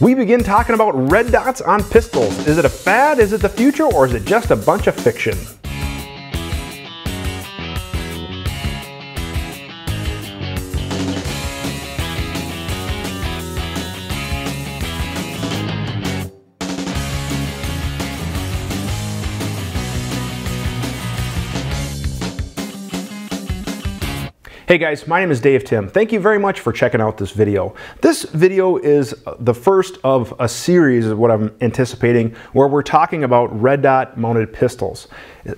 We begin talking about red dots on pistols. Is it a fad, is it the future, or is it just a bunch of fiction? Hey guys, my name is Dave Tim. Thank you very much for checking out this video. This video is the first of a series of what I'm anticipating where we're talking about red dot mounted pistols.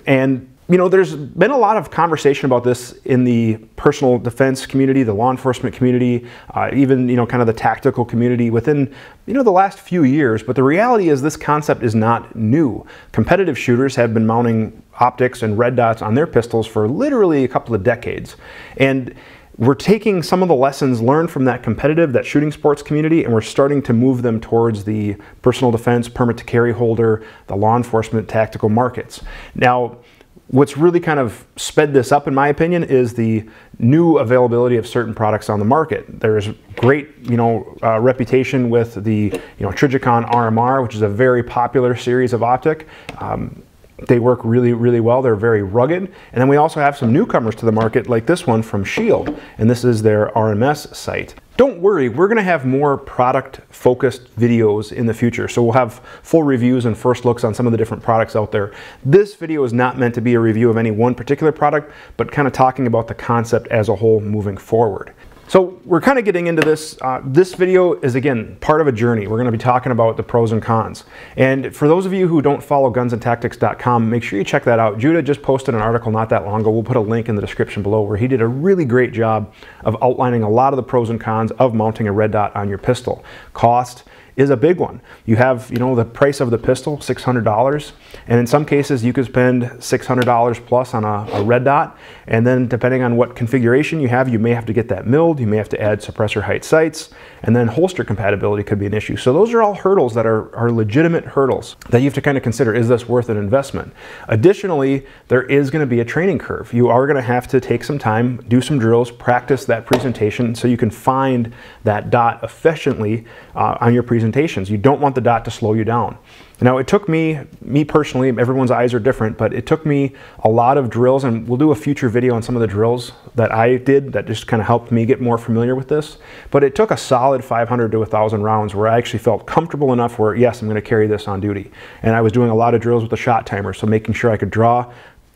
And you know, there's been a lot of conversation about this in the personal defense community, the law enforcement community, uh, even, you know, kind of the tactical community within, you know, the last few years. But the reality is this concept is not new. Competitive shooters have been mounting optics and red dots on their pistols for literally a couple of decades. And we're taking some of the lessons learned from that competitive, that shooting sports community, and we're starting to move them towards the personal defense, permit to carry holder, the law enforcement tactical markets. Now, What's really kind of sped this up, in my opinion, is the new availability of certain products on the market. There's great, you know, uh, reputation with the, you know, Trijicon RMR, which is a very popular series of optic. Um, they work really, really well. They're very rugged. And then we also have some newcomers to the market like this one from Shield. And this is their RMS sight. Don't worry, we're gonna have more product focused videos in the future. So we'll have full reviews and first looks on some of the different products out there. This video is not meant to be a review of any one particular product, but kind of talking about the concept as a whole moving forward. So we're kind of getting into this. Uh, this video is again part of a journey. We're going to be talking about the pros and cons. And for those of you who don't follow gunsandtactics.com, make sure you check that out. Judah just posted an article not that long ago. We'll put a link in the description below where he did a really great job of outlining a lot of the pros and cons of mounting a red dot on your pistol. Cost, is a big one. You have, you know, the price of the pistol, $600, and in some cases you could spend $600 plus on a, a, red dot, and then depending on what configuration you have, you may have to get that milled, you may have to add suppressor height sights, and then holster compatibility could be an issue. So those are all hurdles that are, are legitimate hurdles that you have to kind of consider, is this worth an investment? Additionally, there is gonna be a training curve. You are gonna have to take some time, do some drills, practice that presentation so you can find that dot efficiently uh, on your presentation presentations. You don't want the dot to slow you down. Now it took me, me personally, everyone's eyes are different, but it took me a lot of drills and we'll do a future video on some of the drills that I did that just kind of helped me get more familiar with this. But it took a solid 500 to 1,000 rounds where I actually felt comfortable enough where yes, I'm gonna carry this on duty. And I was doing a lot of drills with the shot timer, so making sure I could draw,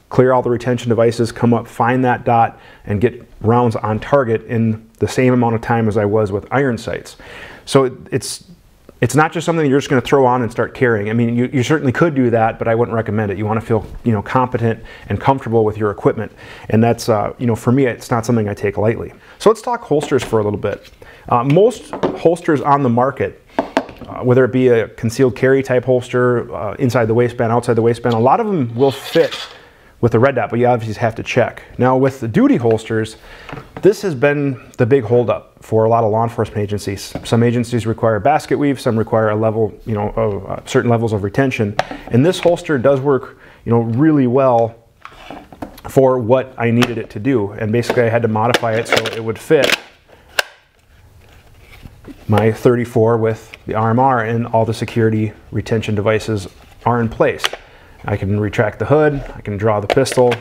clear all the retention devices, come up, find that dot, and get rounds on target in the same amount of time as I was with iron sights. So it's it's not just something you're just going to throw on and start carrying. I mean, you, you, certainly could do that, but I wouldn't recommend it. You want to feel, you know, competent and comfortable with your equipment, and that's, uh, you know, for me, it's not something I take lightly. So let's talk holsters for a little bit. Uh, most holsters on the market, uh, whether it be a concealed carry type holster, uh, inside the waistband, outside the waistband, a lot of them will fit with the red dot, but you obviously have to check. Now with the duty holsters, this has been the big holdup for a lot of law enforcement agencies. Some agencies require basket weave, some require a level, you know, of, uh, certain levels of retention. And this holster does work, you know, really well for what I needed it to do. And basically I had to modify it so it would fit my 34 with the RMR and all the security retention devices are in place. I can retract the hood, I can draw the pistol,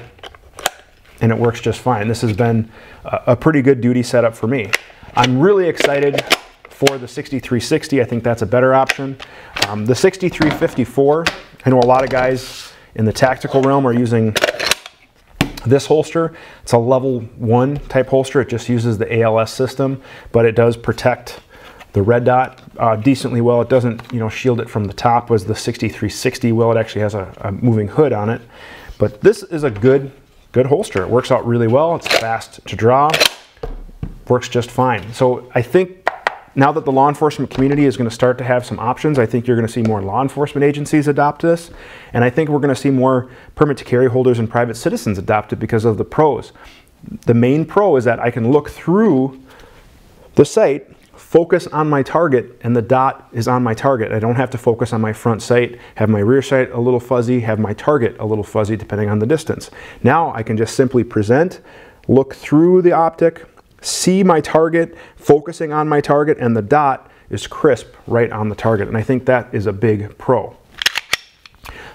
and it works just fine. This has been a pretty good duty setup for me. I'm really excited for the 6360. I think that's a better option. Um, the 6354, I know a lot of guys in the tactical realm are using this holster. It's a level one type holster. It just uses the ALS system, but it does protect the red dot uh, decently well. It doesn't, you know, shield it from the top as the 6360 will. It actually has a, a moving hood on it. But this is a good, good holster. It works out really well. It's fast to draw, works just fine. So I think now that the law enforcement community is going to start to have some options, I think you're going to see more law enforcement agencies adopt this. And I think we're going to see more permit to carry holders and private citizens adopt it because of the pros. The main pro is that I can look through the sight focus on my target and the dot is on my target. I don't have to focus on my front sight, have my rear sight a little fuzzy, have my target a little fuzzy depending on the distance. Now I can just simply present, look through the optic, see my target, focusing on my target and the dot is crisp right on the target. And I think that is a big pro.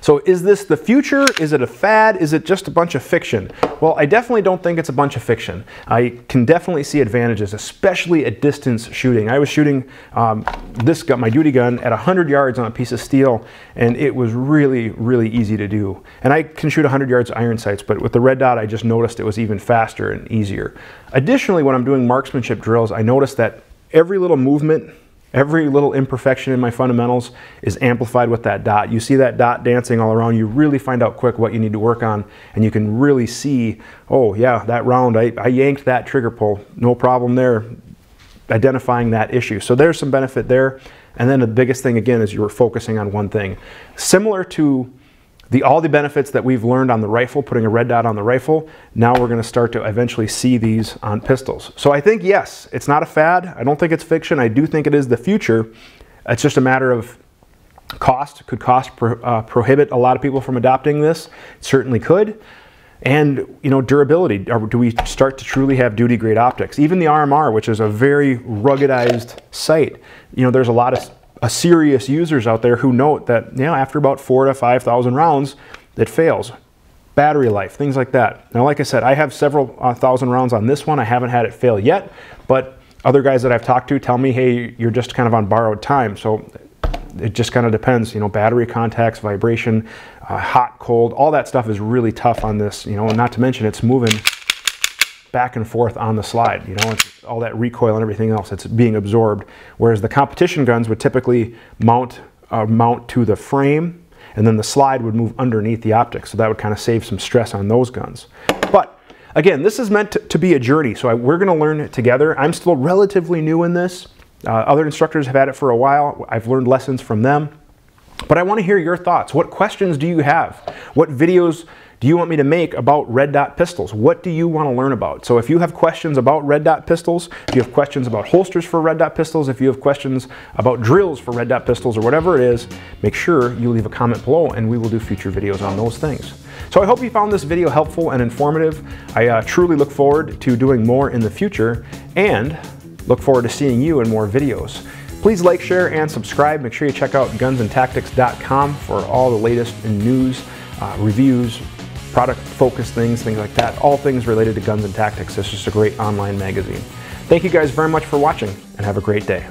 So is this the future? Is it a fad? Is it just a bunch of fiction? Well, I definitely don't think it's a bunch of fiction. I can definitely see advantages, especially at distance shooting. I was shooting um, this gun, my duty gun, at 100 yards on a piece of steel, and it was really, really easy to do. And I can shoot 100 yards iron sights, but with the red dot, I just noticed it was even faster and easier. Additionally, when I'm doing marksmanship drills, I noticed that every little movement Every little imperfection in my fundamentals is amplified with that dot. You see that dot dancing all around, you really find out quick what you need to work on, and you can really see, oh yeah, that round, I, I yanked that trigger pull, no problem there, identifying that issue. So there's some benefit there. And then the biggest thing again is you're focusing on one thing. Similar to the, all the benefits that we've learned on the rifle, putting a red dot on the rifle, now we're going to start to eventually see these on pistols. So I think, yes, it's not a fad. I don't think it's fiction. I do think it is the future. It's just a matter of cost. Could cost pro, uh, prohibit a lot of people from adopting this? It certainly could. And you know, durability. Do we start to truly have duty grade optics? Even the RMR, which is a very ruggedized sight, you know, there's a lot of serious users out there who note that you know after about four to five thousand rounds it fails. Battery life things like that. Now like i said i have several uh, thousand rounds on this one. I haven't had it fail yet but other guys that i've talked to tell me hey you're just kind of on borrowed time. So it just kind of depends you know battery contacts vibration uh, hot cold all that stuff is really tough on this you know and not to mention it's moving back and forth on the slide. You know, all that recoil and everything else, it's being absorbed. Whereas the competition guns would typically mount, uh, mount to the frame and then the slide would move underneath the optics. So that would kind of save some stress on those guns. But again, this is meant to, to be a journey. So I, we're gonna learn it together. I'm still relatively new in this. Uh, other instructors have had it for a while. I've learned lessons from them. But I want to hear your thoughts. What questions do you have? What videos do you want me to make about red dot pistols? What do you want to learn about? So if you have questions about red dot pistols, if you have questions about holsters for red dot pistols, if you have questions about drills for red dot pistols or whatever it is, make sure you leave a comment below and we will do future videos on those things. So I hope you found this video helpful and informative. I uh, truly look forward to doing more in the future and look forward to seeing you in more videos. Please like, share, and subscribe. Make sure you check out gunsandtactics.com for all the latest news, uh, reviews, product focused things, things like that. All things related to guns and tactics. It's just a great online magazine. Thank you guys very much for watching and have a great day.